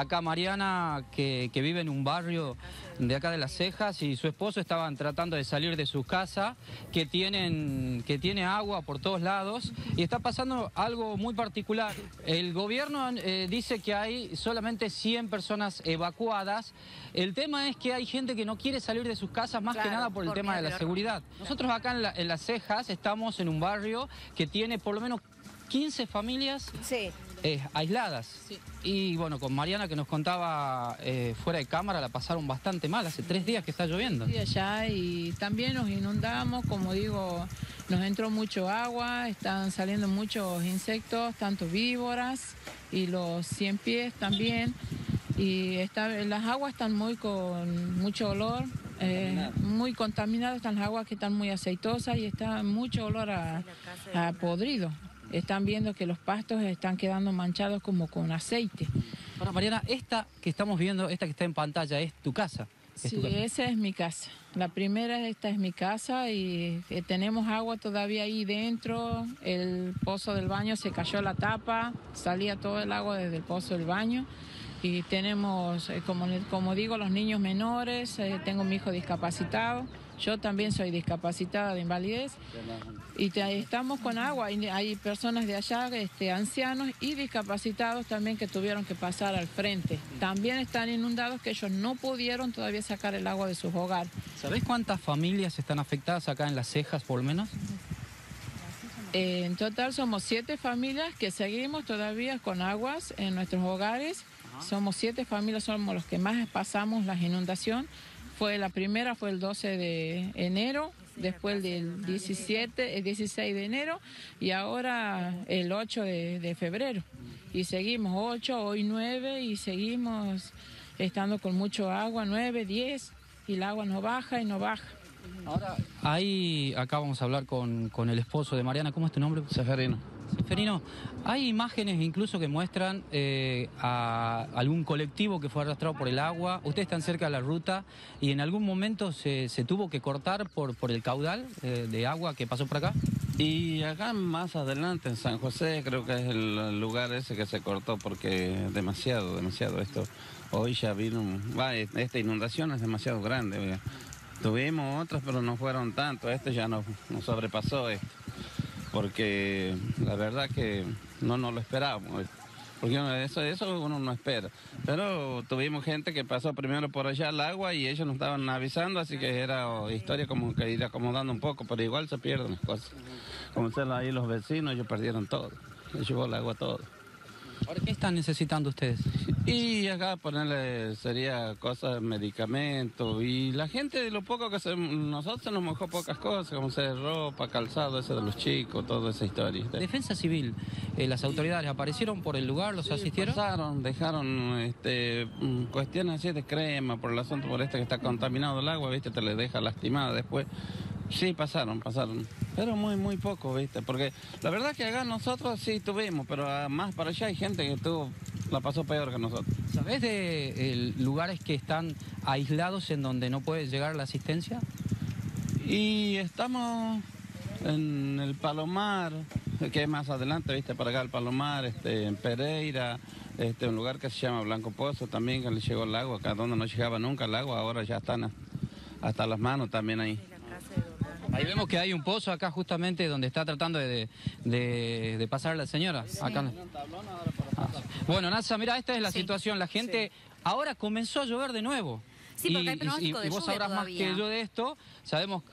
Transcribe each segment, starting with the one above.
acá Mariana, que, vive en un barrio de acá de Las Cejas, y su esposo estaban tratando de salir de su casa, que, tienen, que tiene agua por todos lados, y está pasando algo muy particular. El gobierno eh, dice que hay solamente 100 personas evacuadas. El tema es que hay gente que no quiere salir de sus casas más que nada por el tema de la seguridad. Nosotros acá en, en Las Cejas estamos en un barrio que tiene por lo menos 15 familias eh, aisladas. Y bueno, con Mariana que nos contaba eh, fuera de cámara, la pasaron bastante mal, hace tres días que está lloviendo. Sí, allá y también nos inundamos, como digo, nos entró mucho agua, están saliendo muchos insectos, tanto víboras y los cien pies también. Y las aguas están muy con mucho olor, eh, muy contaminadas, están las aguas que están muy aceitosas y está mucho olor a podrido están viendo que los pastos están quedando manchados como con aceite. Ahora, Mariana, esta que estamos viendo, esta que está en pantalla, ¿es tu casa? sí, esa es mi casa. La primera, esta es mi casa y eh, tenemos agua todavía ahí dentro. El pozo del baño se cayó la tapa, salía todo el agua desde el pozo del baño. Y tenemos, eh, como, como digo, los niños menores, eh, tengo mi hijo discapacitado. Yo también soy discapacitada de invalidez y estamos con agua. Hay personas de allá, este, ancianos y discapacitados también que tuvieron que pasar al frente. También están inundados que ellos no pudieron todavía sacar el agua de sus hogares. ¿Sabés cuántas familias están afectadas acá en Las Cejas por lo menos? Eh, en total somos siete familias que seguimos todavía con aguas en nuestros hogares. Somos siete familias, somos los que más pasamos la inundación. Fue la primera fue el 12 de enero, después del 17, el 16 de enero y ahora el 8 de, febrero. Y seguimos 8, hoy 9 y seguimos estando con mucho agua, 9, 10 y el agua no baja y no baja. Ahora, ahí acá vamos a hablar con, con el esposo de Mariana, ¿cómo es tu nombre? Seferino. Ferino, hay imágenes incluso que muestran eh, a algún colectivo que fue arrastrado por el agua. Ustedes están cerca de la ruta y en algún momento se, tuvo que cortar por, por el caudal eh, de agua que pasó por acá. Y acá más adelante, en San José, creo que es el lugar ese que se cortó porque demasiado, demasiado esto. Hoy ya vino, esta inundación es demasiado grande. Tuvimos otras, pero no fueron tanto. Este ya nos, nos sobrepasó esto porque la verdad que no nos lo esperábamos. Porque eso, eso uno no espera. Pero tuvimos gente que pasó primero por allá al agua y ellos nos estaban avisando, así que era historia como que ir acomodando un poco, pero igual se pierden las cosas. Como ser ahí los vecinos, ellos perdieron todo. Les llevó el agua todo. ¿Ahora qué están necesitando ustedes? Y acá ponerle sería cosas, medicamentos y la gente de lo poco que se, nosotros nos mojó pocas cosas, como ser ropa, calzado, ese de los chicos, toda esa historia. Defensa Civil, eh, las autoridades aparecieron por el lugar, los asistieron. Pasaron, dejaron este, mm, cuestiones así de crema por el asunto por este que está contaminado el agua, viste, te le deja lastimada después. Sí, pasaron, pasaron. Pero muy, muy poco, ¿viste? Porque la verdad que acá nosotros sí tuvimos, pero más para allá hay gente que tuvo, la pasó peor que nosotros. ¿Sabés de lugares que están aislados en donde no puede llegar la asistencia? Y estamos en el Palomar, que es más adelante, ¿viste? Para acá el Palomar, este, en Pereira, este, un lugar que se llama Blanco Pozo también, que le llegó el agua, acá donde no llegaba nunca el agua, ahora ya están hasta las manos también ahí. Ahí vemos que hay un pozo acá justamente donde está tratando de, pasar la señora. Acá. Bueno, Nasa, mira, esta es la situación. La gente ahora comenzó a llover de nuevo. Sí, porque hay pronóstico y, vos sabrás más que yo de esto. Sabemos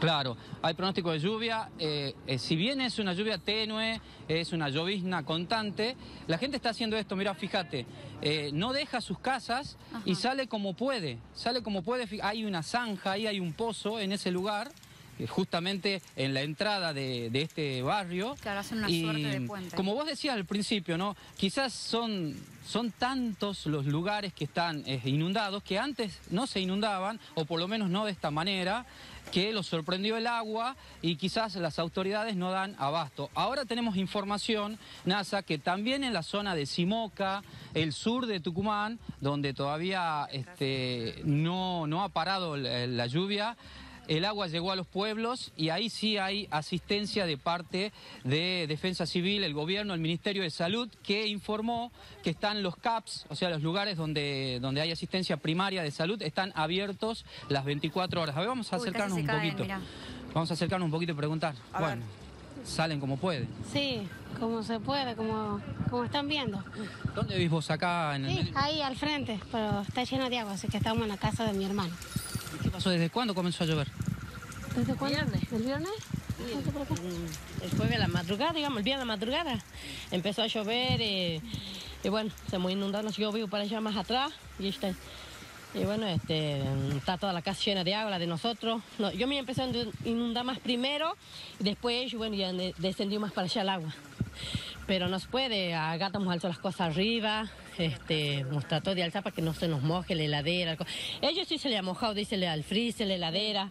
Claro, hay pronóstico de lluvia. Eh, eh, si bien es una lluvia tenue, es una llovizna constante, la gente está haciendo esto, mira, fíjate, eh, no deja sus casas y sale como puede, sale como puede. Hay una zanja, ahí hay un pozo en ese lugar justamente en la entrada de, este barrio. Claro, hacen una suerte de puente. Como vos decías al principio, ¿no? Quizás son, son tantos los lugares que están inundados que antes no se inundaban, o por lo menos no de esta manera, que los sorprendió el agua y quizás las autoridades no dan abasto. Ahora tenemos información, NASA, que también en la zona de Simoca, el sur de Tucumán, donde todavía este, no, no ha parado la, lluvia, el agua llegó a los pueblos y ahí sí hay asistencia de parte de Defensa Civil, el gobierno, el Ministerio de Salud, que informó que están los CAPS, o sea, los lugares donde, donde hay asistencia primaria de salud, están abiertos las 24 horas. A ver, vamos a acercarnos un poquito. Vamos a acercarnos un poquito y preguntar. bueno, salen como pueden. Sí, como se puede, como, como están viendo. ¿Dónde vivís vos acá en el Sí, ahí al frente, pero está lleno de agua, así que estamos en la casa de mi hermano. ¿Qué pasó? ¿Desde cuándo comenzó a llover? ¿Desde cuándo? Viernes. ¿El viernes? El jueves a la madrugada, digamos, el viernes a la madrugada, empezó a llover eh, y bueno, se me inundaron, yo vivo para allá más atrás y este, y bueno, este, está toda la casa llena de agua, la de nosotros. No, yo me empecé a inundar más primero y después, bueno, ya descendió más para allá el agua. Pero no se puede, acá estamos alzando las cosas arriba, este, nos trató de alzar para que no se nos moje la heladera. Ellos sí se le ha mojado, dice al freezer, la heladera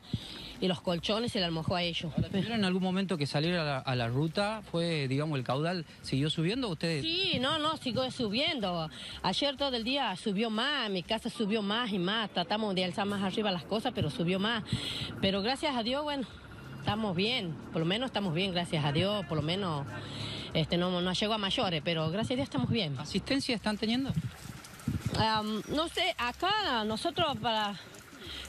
y los colchones se le mojó a ellos. ¿Tuvieron en algún momento que salir a la, ruta? ¿Fue, digamos, el caudal siguió subiendo ustedes? Sí, no, no, siguió subiendo. Ayer todo el día subió más, mi casa subió más y más. Tratamos de alzar más arriba las cosas, pero subió más. Pero gracias a Dios, bueno, estamos bien. Por lo menos estamos bien, gracias a Dios. Por lo menos este, no, no llegó a mayores, pero gracias a Dios estamos bien. ¿Asistencia están teniendo? no sé, acá nosotros para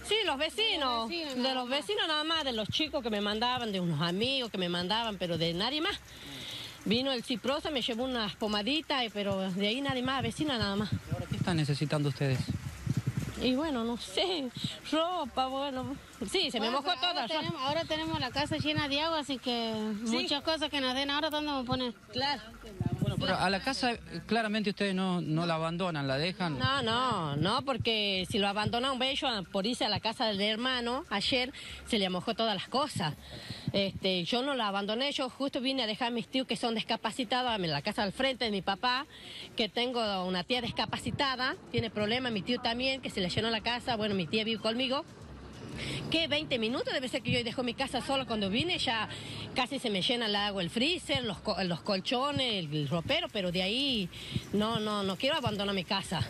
Sí, los vecinos, de los vecinos nada más, de los chicos que me mandaban, de unos amigos que me mandaban, pero de nadie más. Vino el ciprosa, me llevó unas pomaditas, pero de ahí nadie más, vecina nada más. ahora qué están necesitando ustedes? Y bueno, no sé, ropa, bueno, sí, se me mojó toda. Ahora tenemos, la casa llena de agua, así que muchas cosas que nos den ahora, ¿dónde vamos a poner? Claro. Pero a la casa claramente ustedes no, no la abandonan, la dejan. No, no, no, porque si lo abandona un bello por irse a la casa del hermano, ayer se le mojó todas las cosas. Este, yo no la abandoné, yo justo vine a dejar a mis tíos que son discapacitados en la casa al frente de mi papá, que tengo una tía discapacitada, tiene problemas, mi tío también, que se le llenó la casa, bueno, mi tía vive conmigo que 20 minutos, debe ser que yo dejo mi casa solo cuando vine, ya casi se me llena el agua, el freezer, los, los colchones, el ropero, pero de ahí no, no, no quiero abandonar mi casa.